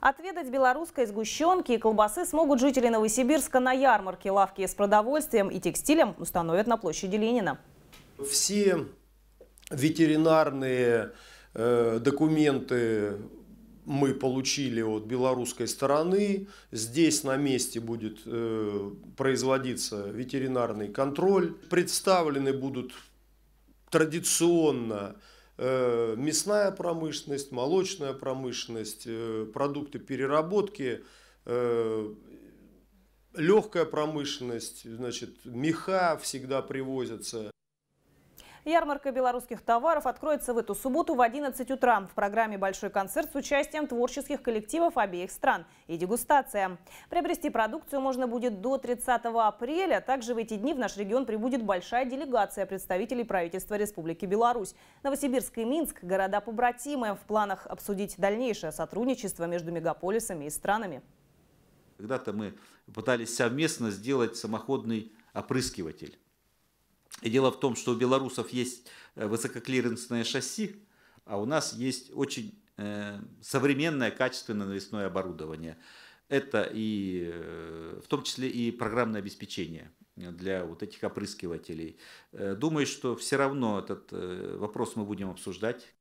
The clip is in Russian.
Отведать белорусской сгущенки и колбасы смогут жители Новосибирска на ярмарке. Лавки с продовольствием и текстилем установят на площади Ленина. Все ветеринарные э, документы мы получили от белорусской стороны. Здесь на месте будет э, производиться ветеринарный контроль. Представлены будут традиционно мясная промышленность, молочная промышленность, э, продукты переработки, э, легкая промышленность, значит, меха всегда привозятся. Ярмарка белорусских товаров откроется в эту субботу в 11 утра. В программе большой концерт с участием творческих коллективов обеих стран и дегустация. Приобрести продукцию можно будет до 30 апреля. Также в эти дни в наш регион прибудет большая делегация представителей правительства Республики Беларусь. Новосибирск и Минск – города-побратимы. В планах обсудить дальнейшее сотрудничество между мегаполисами и странами. Когда-то мы пытались совместно сделать самоходный опрыскиватель. И дело в том, что у белорусов есть э, высококлиренсное шасси, а у нас есть очень э, современное качественное навесное оборудование. Это и э, в том числе и программное обеспечение для вот этих опрыскивателей. Думаю, что все равно этот вопрос мы будем обсуждать.